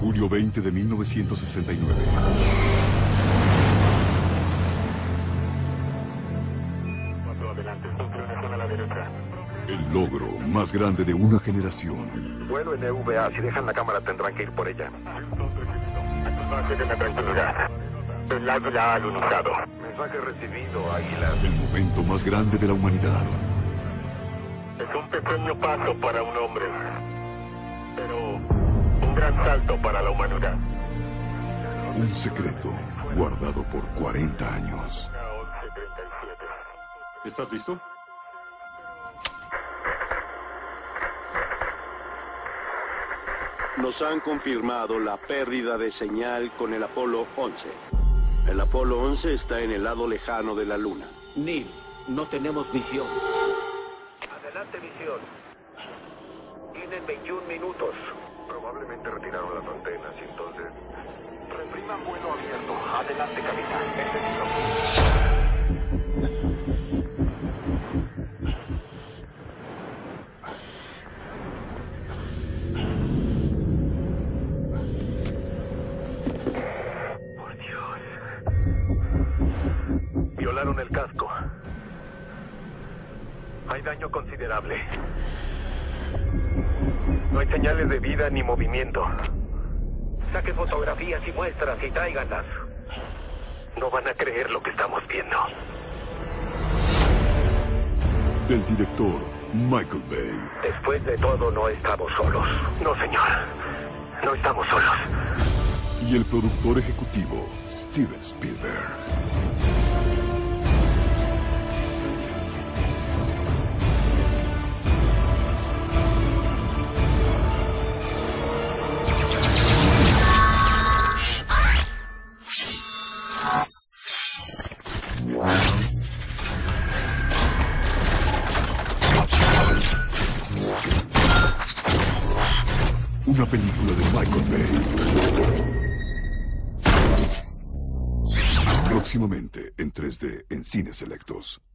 Julio 20 de 1969. El logro más grande de una generación. Vuelo en EVA. Si dejan la cámara tendrán que ir por ella. El lago ya alunizado. Mensaje recibido, Águila. El momento más grande de la humanidad. Es un pequeño paso para un hombre, pero gran salto para la humanidad. Un secreto guardado por 40 años. Una 1137. ¿Estás listo? Nos han confirmado la pérdida de señal con el Apolo 11. El Apolo 11 está en el lado lejano de la Luna. Neil, no tenemos visión. Adelante, misión. Tienen 21 minutos. Probablemente retiraron las antenas y entonces... Repriman vuelo abierto. Adelante, capitán. Entendido. Violaron el casco. Hay daño considerable. No hay señales de vida ni movimiento. Saque fotografías y muestras y tráiganlas. No van a creer lo que estamos viendo. Del director Michael Bay. Después de todo, no estamos solos. No, señor. No estamos solos. Y el productor ejecutivo Steven Spielberg. Una película de Michael Bay. Próximamente en 3D en cines selectos.